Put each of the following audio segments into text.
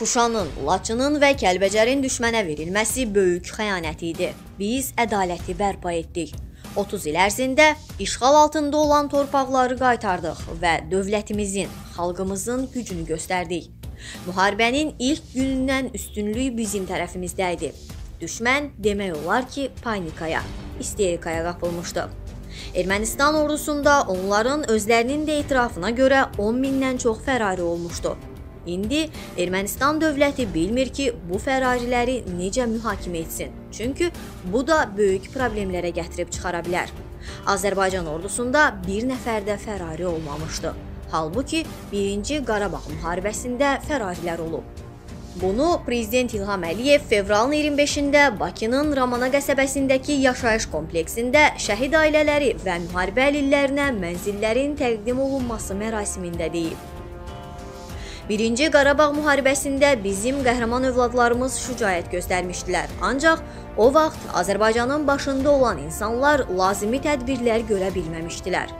Şuşanın, Laçının və Kəlbəcərin düşmənə verilməsi böyük xəyanət idi. Biz ədaləti bərpa etdik. 30 il ərzində işğal altında olan torpaqları qaytardıq və dövlətimizin, xalqımızın gücünü göstərdik. Müharibənin ilk günündən üstünlük bizim tərəfimizdə idi. Düşmən demək olar ki, panikaya, isterikaya qapılmışdı. Ermənistan ordusunda onların özlərinin də etirafına görə 10 mindən çox fərari olmuşdu. İndi Ermənistan dövləti bilmir ki, bu fərariləri necə mühakimə etsin. Çünki bu da böyük problemlərə gətirib çıxara bilər. Azərbaycan ordusunda bir nəfər də fərari olmamışdı. Halbuki 1-ci Qarabağ müharibəsində fərarilər olub. Bunu prezident İlham Əliyev fevralın 25-də Bakının Ramana qəsəbəsindəki yaşayış kompleksində şəhid ailələri və müharibə əlillərinə mənzillərin təqdim olunması mərasimində deyib. 1-ci Qarabağ müharibəsində bizim qəhrəman övladlarımız şücaət göstərmişdilər. Ancaq o vaxt Azərbaycanın başında olan insanlar lazımi tədbirlər görə bilməmişdilər.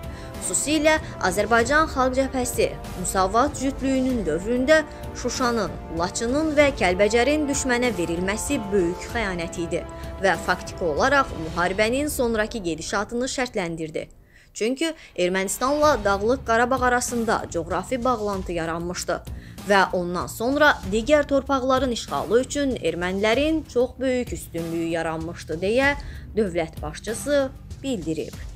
Xüsusilə Azərbaycan Xalq Cəbhəsi Müsavat cütlüyünün dövründə Şuşanın, Laçının və Kəlbəcərin düşmənə verilməsi böyük xəyanət idi və faktiki olaraq müharibənin sonrakı gedişatını şərtləndirdi. Çünki Ermənistanla Dağlıq Qarabağ arasında coğrafi bağlantı yaranmışdı və ondan sonra digər torpaqların işğalı üçün ermənilərin çox böyük üstünlüyü yaranmışdı deyə dövlət başçısı bildirib.